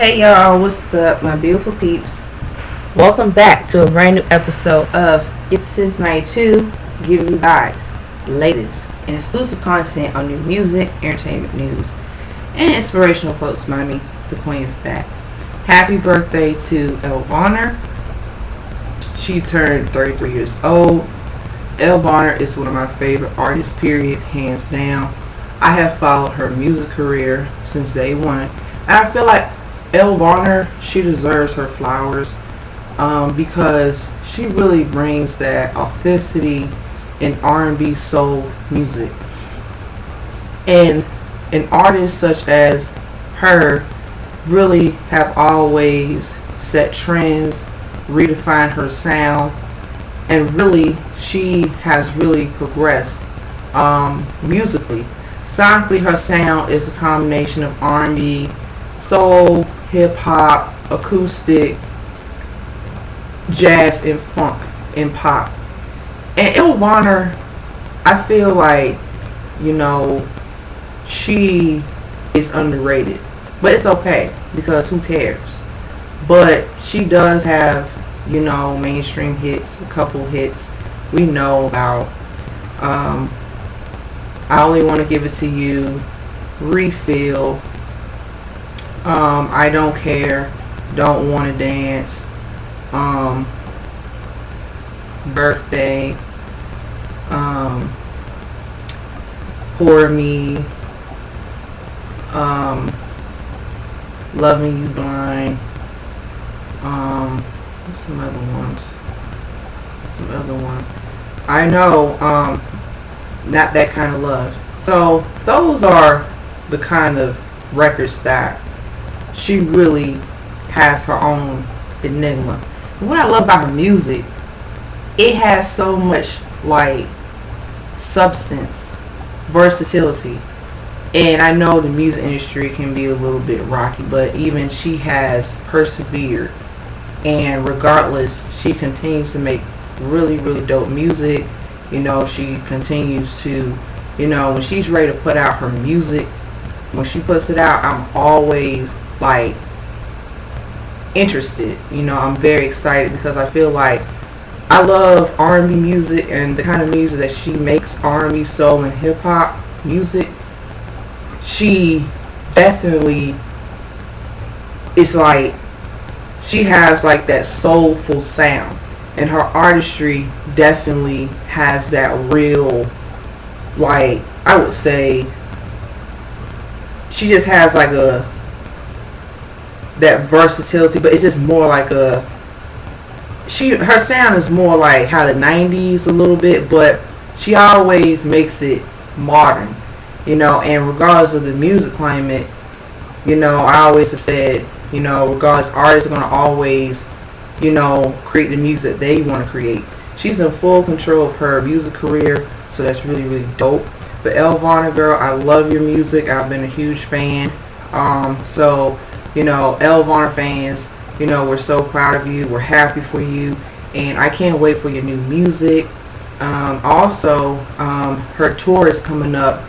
Hey y'all, what's up, my beautiful peeps? Welcome back to a brand new episode of Since 92 giving you guys latest and exclusive content on new music, entertainment news, and inspirational quotes me, the Queen is back. Happy birthday to Elle Varner. She turned 33 years old. Elle Varner is one of my favorite artists, period, hands down. I have followed her music career since day one. And I feel like Elle Varner, she deserves her flowers um, because she really brings that authenticity in R&B soul music. And an artist such as her really have always set trends, redefined her sound, and really she has really progressed um, musically. Sonically, her sound is a combination of R&B, soul, hip hop, acoustic, jazz, and funk, and pop. And Elle Varner, I feel like, you know, she is underrated. But it's okay because who cares? But she does have, you know, mainstream hits, a couple hits we know about. Um, I only want to give it to you. Refill. Um, I don't care. Don't want to dance. Um, birthday. Um, pour me. Um, loving you blind. Um, some other ones? Some other ones. I know. Um, not that kind of love. So those are the kind of records that she really has her own enigma. what I love about her music, it has so much like substance, versatility. And I know the music industry can be a little bit rocky, but even she has persevered. And regardless, she continues to make really, really dope music you know, she continues to, you know, when she's ready to put out her music, when she puts it out, I'm always like interested. You know, I'm very excited because I feel like I love R&B music and the kind of music that she makes, R&B, soul, and hip hop music. She definitely, it's like she has like that soulful sound and her artistry definitely has that real like I would say she just has like a that versatility but it's just more like a she her sound is more like how the 90s a little bit but she always makes it modern you know and regardless of the music climate you know I always have said you know regardless artists are going to always you know, create the music they want to create. She's in full control of her music career, so that's really, really dope. But Elle Varner, girl, I love your music. I've been a huge fan. Um, so, you know, Elle fans, you know, we're so proud of you. We're happy for you. And I can't wait for your new music. Um, also, um, her tour is coming up.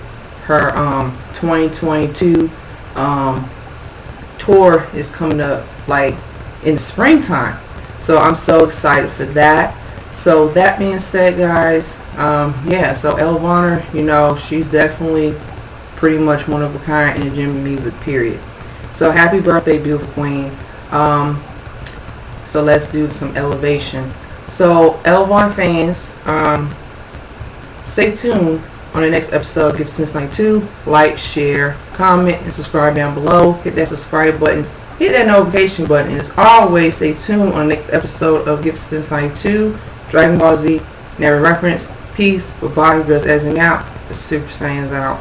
Her um, 2022 um, tour is coming up like in springtime. So I'm so excited for that. So that being said, guys, um, yeah, so Elle you know, she's definitely pretty much one of a kind in the gym music, period. So happy birthday, beautiful queen. Um, so let's do some Ellevation. So Elle Varner fans, um, stay tuned on the next episode of Since 92. Like, share, comment, and subscribe down below. Hit that subscribe button hit that notification button. And as always, stay tuned on the next episode of Since 92, Dragon Ball Z, never reference, peace, body girls as out, the Super Saiyans out.